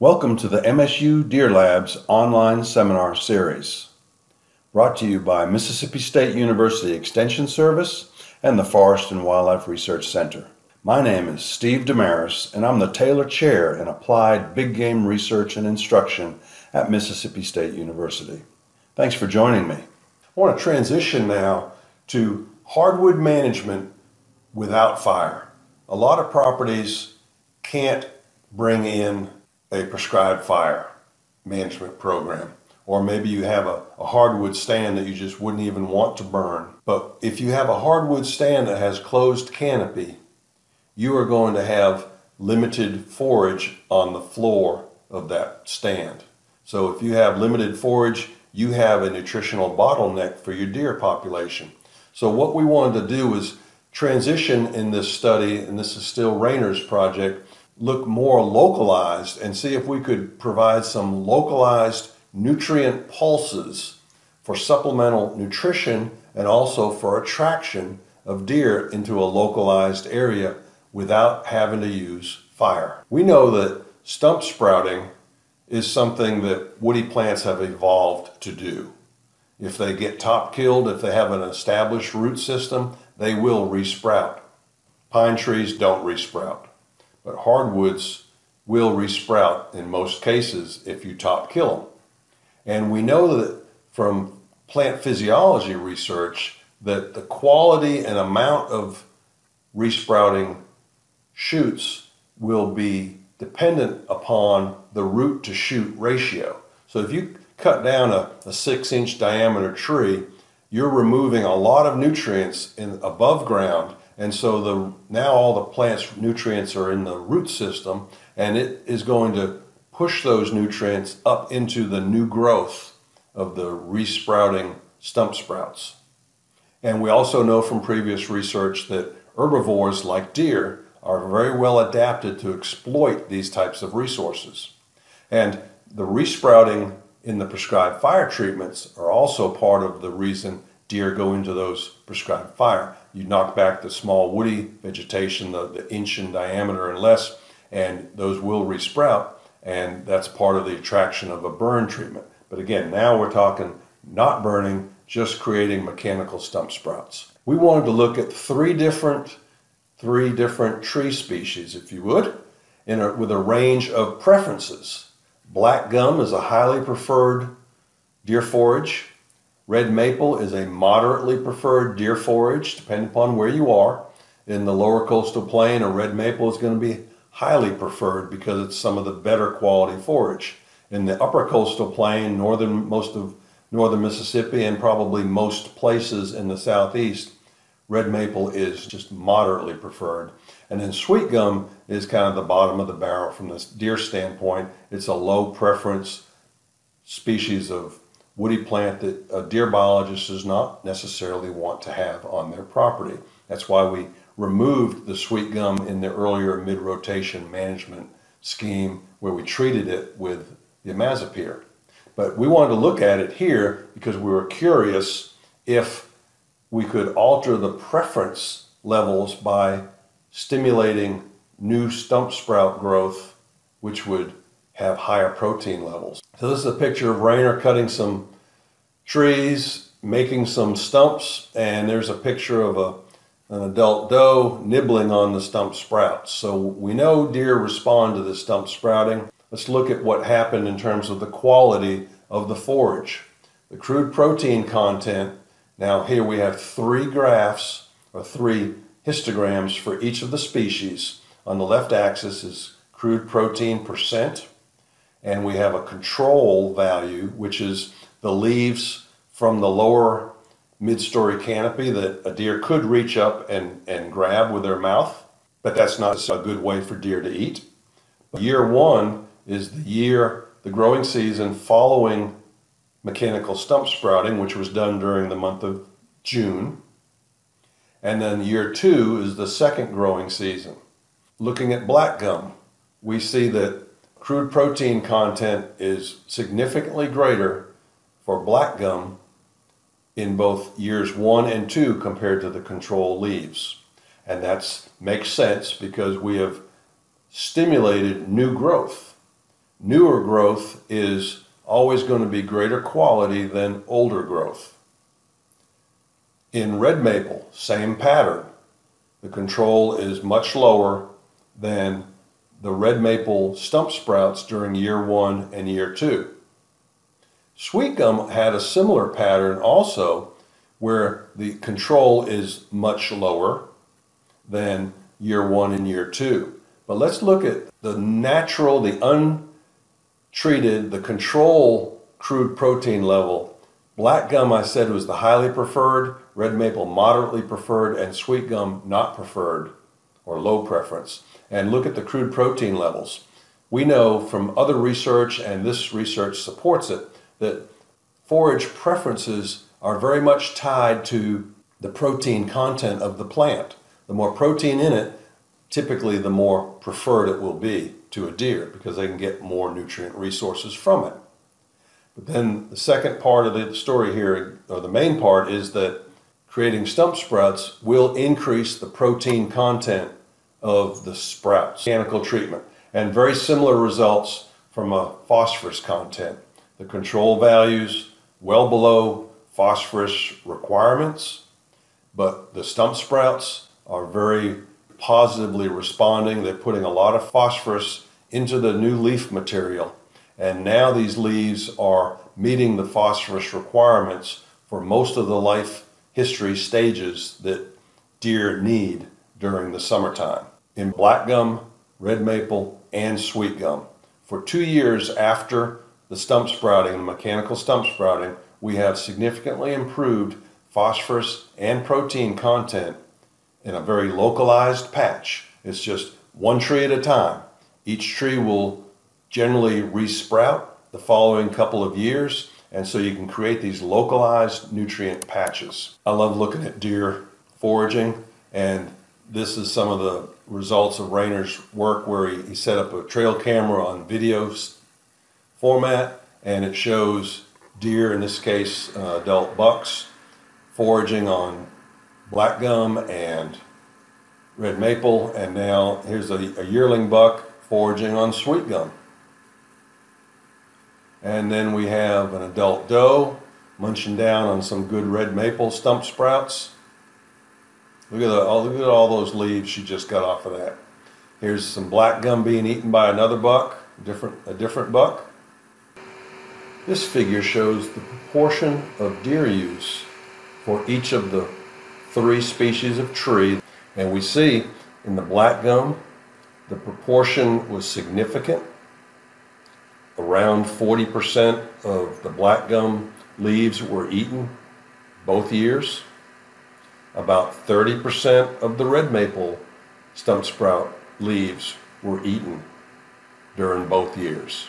Welcome to the MSU Deer Labs online seminar series, brought to you by Mississippi State University Extension Service and the Forest and Wildlife Research Center. My name is Steve Demarais, and I'm the Taylor Chair in Applied Big Game Research and Instruction at Mississippi State University. Thanks for joining me. I want to transition now to hardwood management without fire. A lot of properties can't bring in a prescribed fire management program. Or maybe you have a, a, hardwood stand that you just wouldn't even want to burn. But if you have a hardwood stand that has closed canopy, you are going to have limited forage on the floor of that stand. So if you have limited forage, you have a nutritional bottleneck for your deer population. So what we wanted to do is transition in this study, and this is still Rayner's project, look more localized and see if we could provide some localized nutrient pulses for supplemental nutrition and also for attraction of deer into a localized area without having to use fire. We know that stump sprouting is something that woody plants have evolved to do. If they get top killed, if they have an established root system, they will resprout. Pine trees don't resprout. But hardwoods will resprout in most cases if you top kill them. And we know that from plant physiology research that the quality and amount of resprouting shoots will be dependent upon the root to shoot ratio. So if you cut down a, a six inch diameter tree, you're removing a lot of nutrients in above ground and so the now all the plant's nutrients are in the root system, and it is going to push those nutrients up into the new growth of the resprouting stump sprouts. And we also know from previous research that herbivores like deer are very well adapted to exploit these types of resources. And the resprouting in the prescribed fire treatments are also part of the reason deer go into those prescribed fire. You knock back the small woody vegetation, the, the inch in diameter and less, and those will resprout, and that's part of the attraction of a burn treatment. But again, now we're talking not burning, just creating mechanical stump sprouts. We wanted to look at three different, three different tree species, if you would, in a, with a range of preferences. Black gum is a highly preferred deer forage. Red maple is a moderately preferred deer forage, depending upon where you are. In the lower coastal plain, a red maple is going to be highly preferred because it's some of the better quality forage. In the upper coastal plain, northern most of northern Mississippi, and probably most places in the southeast, red maple is just moderately preferred. And then sweet gum is kind of the bottom of the barrel from the deer standpoint. It's a low preference species of woody plant that a deer biologist does not necessarily want to have on their property. That's why we removed the sweet gum in the earlier mid-rotation management scheme where we treated it with the imazapyr. But we wanted to look at it here because we were curious if we could alter the preference levels by stimulating new stump sprout growth, which would have higher protein levels. So this is a picture of Rayner cutting some trees, making some stumps, and there's a picture of a, an adult doe nibbling on the stump sprouts. So we know deer respond to the stump sprouting. Let's look at what happened in terms of the quality of the forage. The crude protein content, now here we have three graphs or three histograms for each of the species. On the left axis is crude protein percent and we have a control value, which is the leaves from the lower mid-story canopy that a deer could reach up and, and grab with their mouth, but that's not a good way for deer to eat. But Year one is the year, the growing season following mechanical stump sprouting, which was done during the month of June. And then year two is the second growing season. Looking at black gum, we see that crude protein content is significantly greater for black gum in both years one and two compared to the control leaves. And that makes sense because we have stimulated new growth. newer growth is always going to be greater quality than older growth. In red maple, same pattern. The control is much lower than the red maple stump sprouts during year one and year two. Sweet gum had a similar pattern also where the control is much lower than year one and year two. But let's look at the natural, the untreated, the control crude protein level. Black gum, I said, was the highly preferred, red maple moderately preferred, and sweet gum not preferred or low preference. And look at the crude protein levels. We know from other research, and this research supports it, that forage preferences are very much tied to the protein content of the plant. The more protein in it, typically the more preferred it will be to a deer because they can get more nutrient resources from it. But then the second part of the story here, or the main part, is that creating stump sprouts will increase the protein content of the sprouts. Mechanical treatment. And very similar results from a phosphorus content. The control values well below phosphorus requirements, but the stump sprouts are very positively responding. They're putting a lot of phosphorus into the new leaf material. And now these leaves are meeting the phosphorus requirements for most of the life history stages that deer need during the summertime. In black gum, red maple, and sweet gum. For two years after the stump sprouting, the mechanical stump sprouting, we have significantly improved phosphorus and protein content in a very localized patch. It's just one tree at a time. Each tree will generally resprout the following couple of years, and so you can create these localized nutrient patches. I love looking at deer foraging, and this is some of the results of Rayner's work where he, he set up a trail camera on video format, and it shows deer, in this case uh, adult bucks, foraging on black gum and red maple, and now here's a, a yearling buck foraging on sweet gum. And then we have an adult doe munching down on some good red maple stump sprouts. Look at, the, oh, look at all those leaves she just got off of that. Here's some black gum being eaten by another buck, different, a different buck. This figure shows the proportion of deer use for each of the three species of tree. And we see in the black gum, the proportion was significant. Around 40% of the black gum leaves were eaten both years. About 30% of the red maple stump sprout leaves were eaten during both years.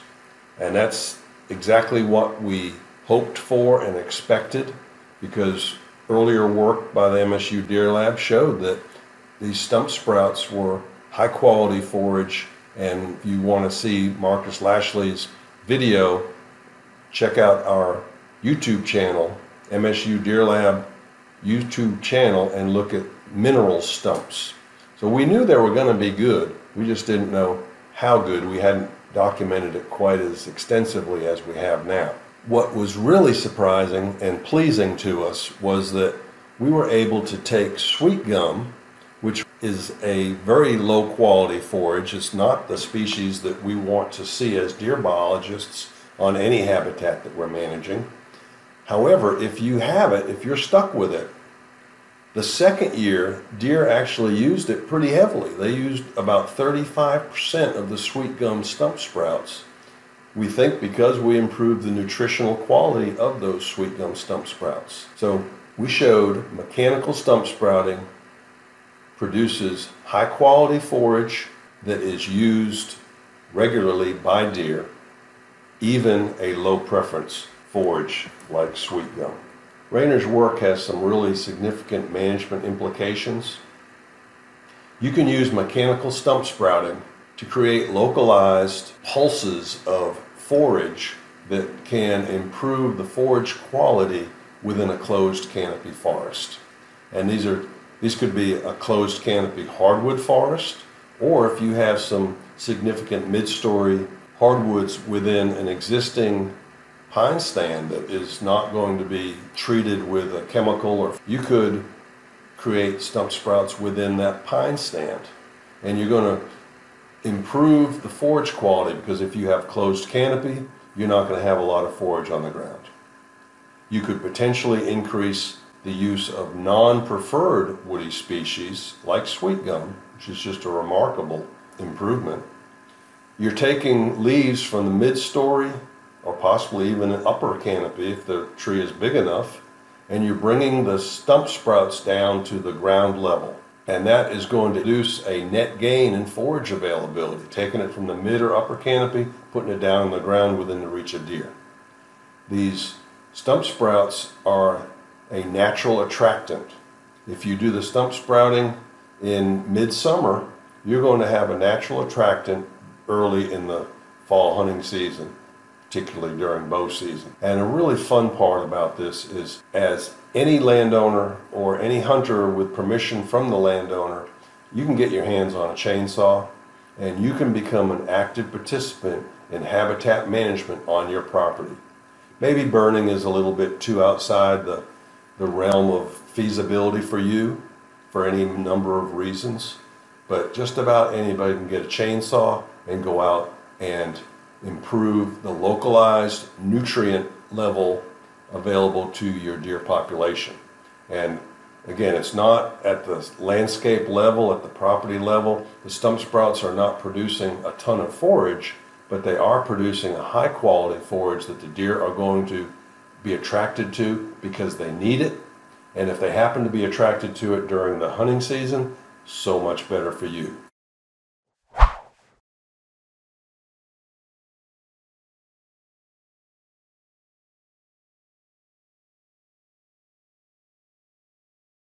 And that's exactly what we hoped for and expected because earlier work by the MSU Deer Lab showed that these stump sprouts were high quality forage and you want to see Marcus Lashley's video, check out our YouTube channel, MSU Deer Lab YouTube channel and look at mineral stumps. So we knew they were going to be good. We just didn't know how good. We hadn't documented it quite as extensively as we have now. What was really surprising and pleasing to us was that we were able to take sweet gum, is a very low quality forage. It's not the species that we want to see as deer biologists on any habitat that we're managing. However, if you have it, if you're stuck with it, the second year, deer actually used it pretty heavily. They used about 35% of the sweet gum stump sprouts. We think because we improved the nutritional quality of those sweet gum stump sprouts. So we showed mechanical stump sprouting produces high quality forage that is used regularly by deer, even a low preference forage like sweet gum. Rayner's work has some really significant management implications. You can use mechanical stump sprouting to create localized pulses of forage that can improve the forage quality within a closed canopy forest. And these are these could be a closed canopy hardwood forest, or if you have some significant mid-story hardwoods within an existing pine stand that is not going to be treated with a chemical or you could create stump sprouts within that pine stand. And you're going to improve the forage quality because if you have closed canopy you're not going to have a lot of forage on the ground. You could potentially increase the use of non-preferred woody species like sweet gum which is just a remarkable improvement you're taking leaves from the mid-story or possibly even an upper canopy if the tree is big enough, and you're bringing the stump sprouts down to the ground level. And that is going to produce a net gain in forage availability, taking it from the mid or upper canopy, putting it down on the ground within the reach of deer. These stump sprouts are a natural attractant. If you do the stump sprouting in midsummer, you're going to have a natural attractant early in the fall hunting season particularly during bow season. And a really fun part about this is as any landowner or any hunter with permission from the landowner, you can get your hands on a chainsaw and you can become an active participant in habitat management on your property. Maybe burning is a little bit too outside the, the realm of feasibility for you for any number of reasons, but just about anybody can get a chainsaw and go out and improve the localized nutrient level available to your deer population. And again, it's not at the landscape level, at the property level. The stump sprouts are not producing a ton of forage, but they are producing a high quality forage that the deer are going to be attracted to because they need it. And if they happen to be attracted to it during the hunting season, so much better for you.